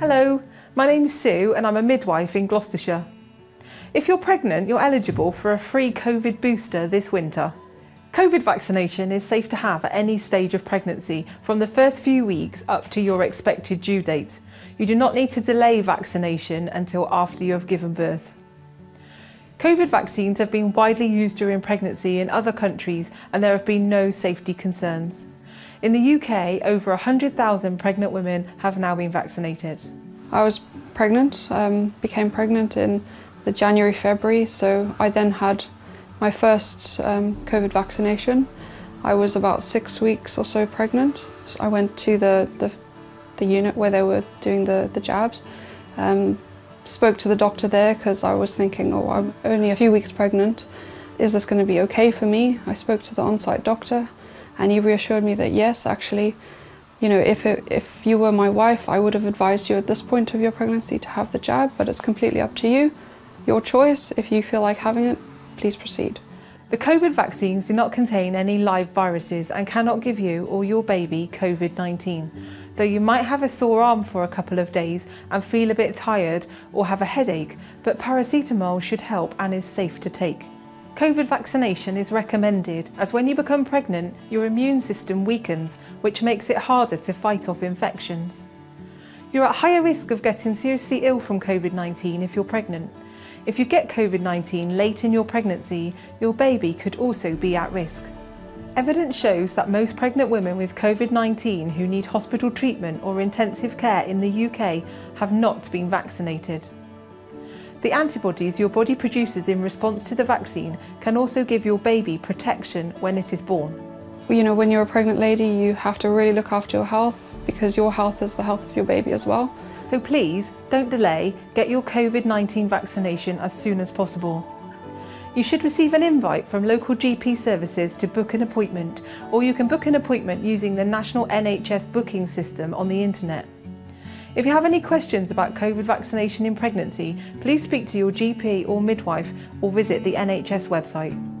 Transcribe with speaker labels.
Speaker 1: Hello, my name's Sue and I'm a midwife in Gloucestershire. If you're pregnant, you're eligible for a free COVID booster this winter. COVID vaccination is safe to have at any stage of pregnancy from the first few weeks up to your expected due date. You do not need to delay vaccination until after you have given birth. COVID vaccines have been widely used during pregnancy in other countries and there have been no safety concerns. In the UK, over 100,000 pregnant women have now been vaccinated.
Speaker 2: I was pregnant, um, became pregnant in the January, February, so I then had my first um, COVID vaccination. I was about six weeks or so pregnant. So I went to the, the, the, unit where they were doing the, the jabs. Um, spoke to the doctor there because I was thinking, oh, I'm only a few weeks pregnant. Is this going to be okay for me? I spoke to the on-site doctor and he reassured me that yes, actually, you know, if, it, if you were my wife, I would have advised you at this point of your pregnancy to have the jab, but it's completely up to you. Your choice. If you feel like having it, please proceed.
Speaker 1: The COVID vaccines do not contain any live viruses and cannot give you or your baby COVID-19, though you might have a sore arm for a couple of days and feel a bit tired or have a headache, but paracetamol should help and is safe to take. COVID vaccination is recommended as when you become pregnant, your immune system weakens, which makes it harder to fight off infections. You're at higher risk of getting seriously ill from COVID-19 if you're pregnant. If you get COVID-19 late in your pregnancy, your baby could also be at risk. Evidence shows that most pregnant women with COVID-19 who need hospital treatment or intensive care in the UK have not been vaccinated. The antibodies your body produces in response to the vaccine can also give your baby protection when it is born.
Speaker 2: You know, when you're a pregnant lady, you have to really look after your health because your health is the health of your baby as well.
Speaker 1: So please, don't delay, get your COVID-19 vaccination as soon as possible. You should receive an invite from local GP services to book an appointment, or you can book an appointment using the National NHS booking system on the internet. If you have any questions about COVID vaccination in pregnancy, please speak to your GP or midwife or visit the NHS website.